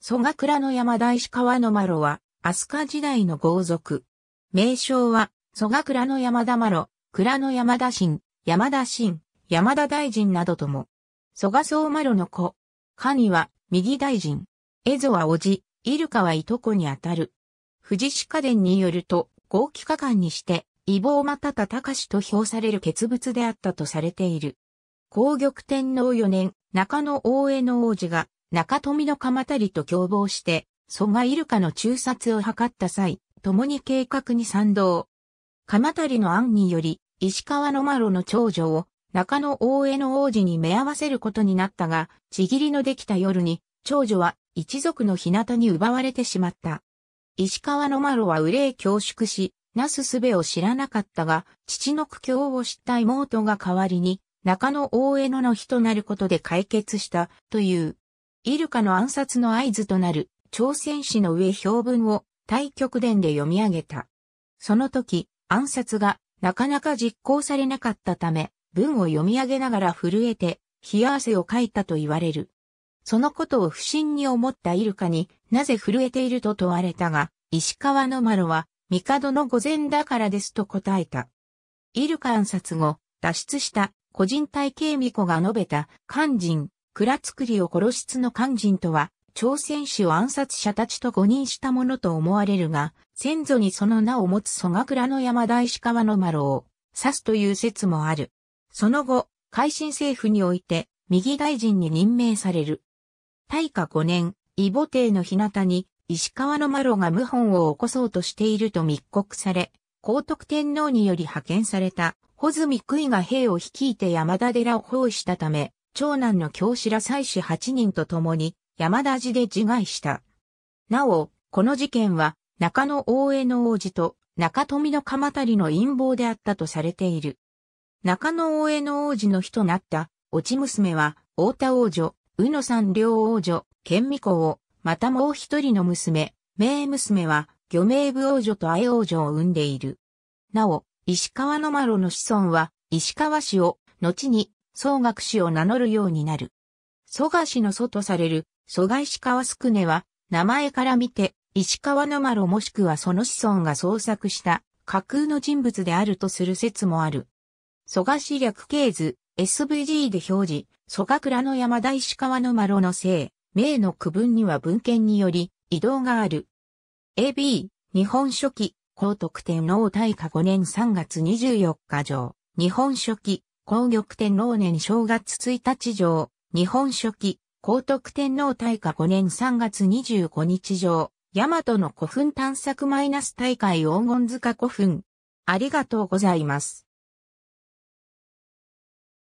蘇我倉の山田石川の麻呂は、飛鳥時代の豪族。名称は、蘇我倉の山田麻呂、倉の山田神、山田神、山田大臣などとも。蘇我総麻呂の子。カニは、右大臣。エゾは叔父、イルカはいとこにあたる。富士家伝によると、合気家官にして、異房又田隆と評される傑物であったとされている。皇玉天皇4年、中野大江の王子が、中富の鎌足りと共謀して、蘇我イルカの中殺を図った際、共に計画に賛同。鎌足りの案により、石川の麻呂の長女を、中野大江の王子に目合わせることになったが、ちぎりのできた夜に、長女は一族の日向に奪われてしまった。石川の麻呂は憂い恐縮し、なすすべを知らなかったが、父の苦境を知った妹が代わりに、中野大江野の日となることで解決したという。イルカの暗殺の合図となる朝鮮史の上表文を対極伝で読み上げた。その時、暗殺がなかなか実行されなかったため、文を読み上げながら震えて、冷や汗をかいたと言われる。そのことを不審に思ったイルカになぜ震えていると問われたが、石川のマロは、帝の御前だからですと答えた。イルカ暗殺後、脱出した個人体系巫女が述べた肝心、蔵造りを殺しつの肝心とは、朝鮮史を暗殺者たちと誤認したものと思われるが、先祖にその名を持つ蘇我倉の山田石川の丸を指すという説もある。その後、海進政府において、右大臣に任命される。大化5年、異母帝の日向に、石川の麻呂が謀反を起こそうとしていると密告され、皇徳天皇により派遣された、穂積杭が兵を率いて山田寺を包囲したため、長男の京白祭司8人と共に山田寺で自害した。なお、この事件は中野大江の王子と中富の鎌足の陰謀であったとされている。中野大江の王子の日となった落ち娘は大田王女、宇野山両王女、県美子を、またもう一人の娘、名娘は漁名部王女と愛王女を産んでいる。なお、石川の麻呂の子孫は石川氏を、後に総学氏を名乗るようになる。蘇我氏の祖とされる蘇我石川宿根は、名前から見て、石川の丸もしくはその子孫が創作した架空の人物であるとする説もある。蘇我氏略形図、SVG で表示、蘇我倉の山田石川の丸の姓、名の区分には文献により移動がある。AB、日本書紀、高徳天皇大化5年3月24日上、日本書紀、皇玉天皇年正月1日上、日本書紀、皇徳天皇大化5年3月25日上、大和の古墳探索マイナス大会黄金塚古墳。ありがとうございます。